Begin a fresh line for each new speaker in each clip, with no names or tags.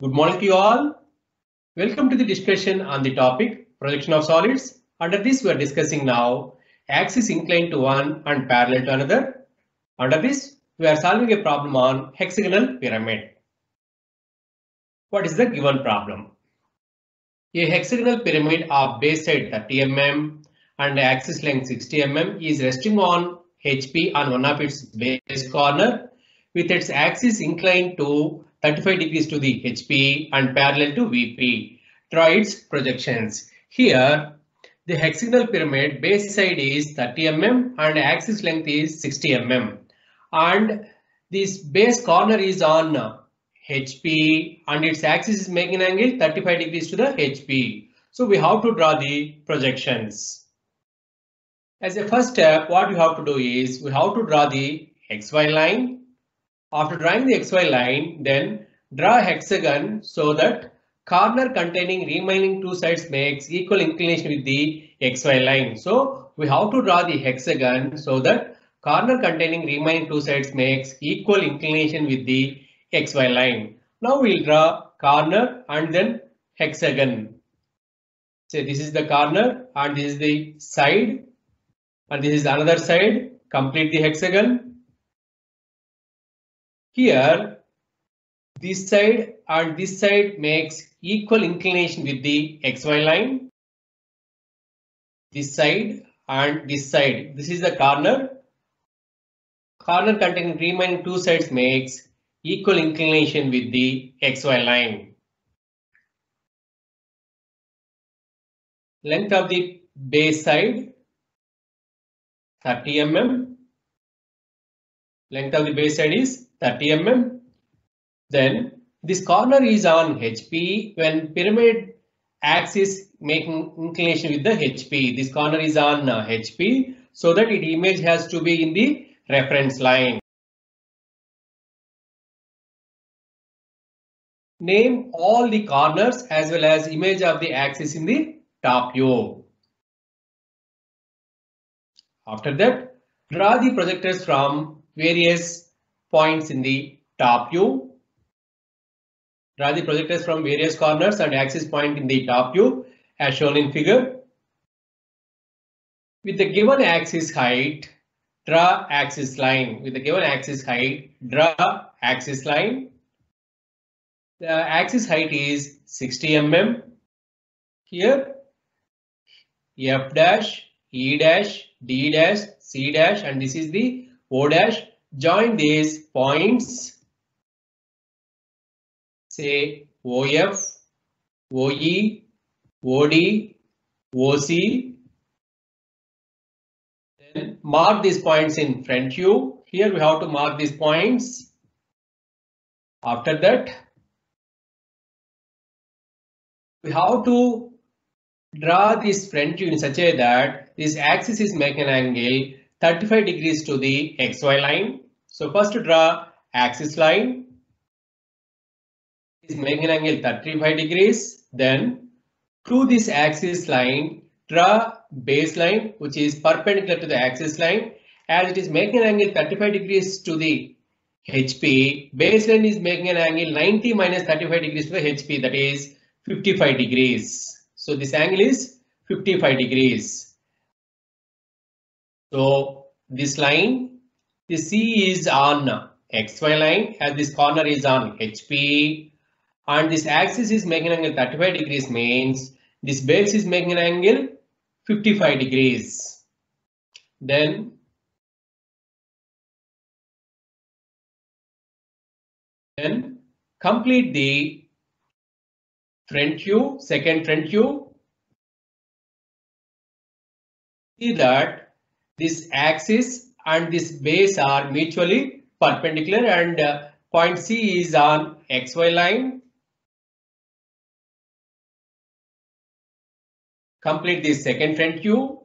Good morning to you all. Welcome to the discussion on the topic projection of solids. Under this, we are discussing now axis inclined to one and parallel to another. Under this, we are solving a problem on hexagonal pyramid. What is the given problem? A hexagonal pyramid of base side 30 mm and axis length 60 mm is resting on HP on one of its base corner with its axis inclined to 35 degrees to the HP and parallel to VP. Draw its projections. Here, the hexagonal pyramid base side is 30 mm and axis length is 60 mm. And this base corner is on HP and its axis is making an angle 35 degrees to the HP. So we have to draw the projections. As a first step, what we have to do is we have to draw the XY line. After drawing the XY line, then draw a hexagon so that corner containing remaining two sides makes equal inclination with the XY line. So we have to draw the hexagon so that corner containing remaining two sides makes equal inclination with the XY line. Now we'll draw corner and then hexagon. Say this is the corner and this is the side and this is another side. Complete the hexagon. Here, this side and this side makes equal inclination with the XY line. This side and this side. This is the corner. Corner containing remaining two sides makes equal inclination with the XY line. Length of the base side 30 mm. Length of the base side is 30 mm. Then this corner is on HP when pyramid axis making inclination with the HP. This corner is on uh, HP so that its image has to be in the reference line. Name all the corners as well as image of the axis in the top view. After that, draw the projectors from various points in the top view. Draw the projectors from various corners and axis point in the top view as shown in figure. With the given axis height, draw axis line. With the given axis height, draw axis line. The axis height is 60 mm. Here, F dash, E dash, D dash, C dash, and this is the O dash. Join these points. Say OF, OE, OD, OC. Then mark these points in front view. Here we have to mark these points. After that, we have to draw this front view in such a way that this axis is making an angle 35 degrees to the xy line. So first draw axis line is making an angle 35 degrees. Then through this axis line draw baseline which is perpendicular to the axis line as it is making an angle 35 degrees to the HP. Baseline is making an angle 90 minus 35 degrees to the HP that is 55 degrees. So this angle is 55 degrees. So this line, the C is on XY line as this corner is on HP and this axis is making an angle 35 degrees means this base is making an angle 55 degrees. Then then complete the front view, second front view. See that this axis and this base are mutually perpendicular and uh, point C is on XY line. Complete this second front view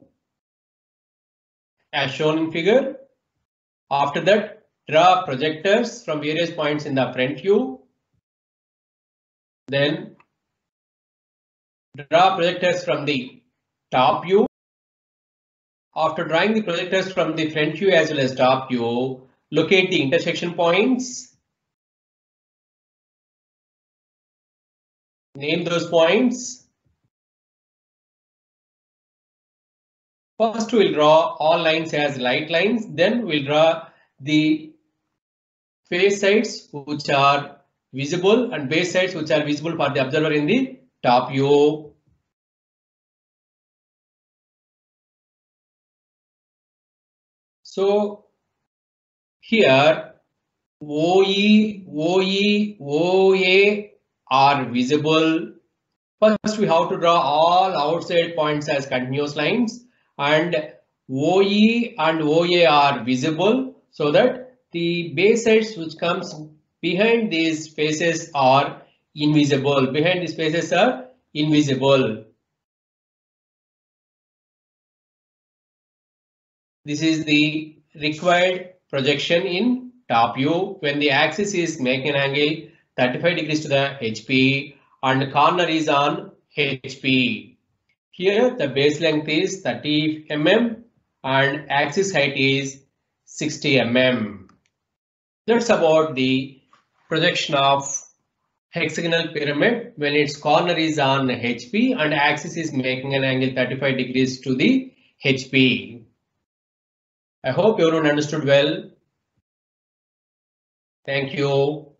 as shown in figure. After that, draw projectors from various points in the front view. Then draw projectors from the top view. After drawing the projectors from the front view as well as top view, locate the intersection points. Name those points. First, we'll draw all lines as light lines. Then we'll draw the face sides which are visible and base sides which are visible for the observer in the top view. So here OE, OE, OA are visible. First, we have to draw all outside points as continuous lines and OE and OA are visible so that the base sides which comes behind these faces are invisible. Behind these faces are invisible. This is the required projection in top view when the axis is making an angle 35 degrees to the HP and corner is on HP. Here the base length is 30 mm and axis height is 60 mm. That's about the projection of hexagonal pyramid when its corner is on HP and axis is making an angle 35 degrees to the HP. I hope everyone understood well. Thank you.